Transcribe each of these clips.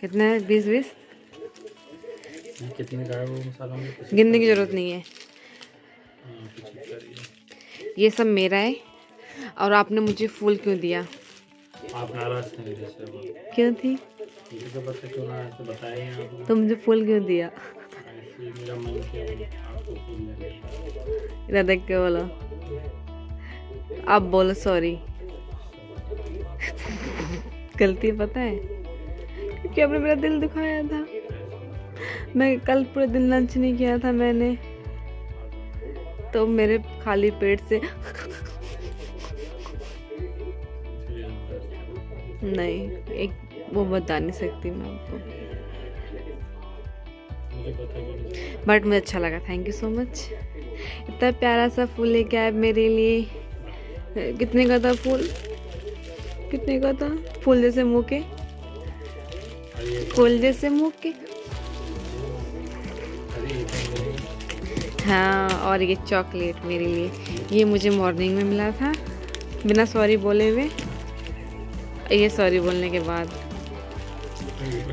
कितने है? बीस बीस? कितने का गिनने की ज़रूरत नहीं है। हाँ, ये। ये सब मेरा है और आपने मुझे फूल क्यों दिया? आप नाराज़ थे क्यों थी? तो बताए हैं तो मुझे फूल क्यों दिया। इधर देख के बोलो? आप बोलो सॉरी गलती पता है? क्योंकि आपने मेरा दिल दुखाया था। मैं कल पूरे दिन लंच नहीं किया था मैंने। तो मेरे खाली पेट से। नहीं, एक वो बता नहीं सकती मैं आपको। बट मुझे अच्छा लगा थैंक यू सो मच इतना प्यारा सा फूल लेके आए मेरे लिए। कितने का था फूल? कितने का था? फूल जैसे मुँह के। फूल जैसे मुँह के। हाँ और ये चॉकलेट मेरे लिए। ये मुझे मॉर्निंग में मिला था बिना सॉरी बोले हुए। ये सॉरी बोलने के बाद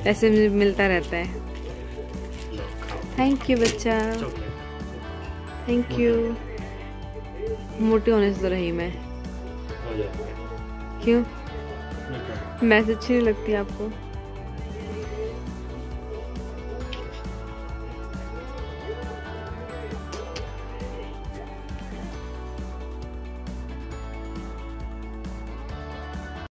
ऐसे मुझे मिलता रहता है। थैंक यू बच्चा। थैंक यू मोटी होने से तो रही मैं। क्यों? मैसेज अच्छी नहीं लगती आपको?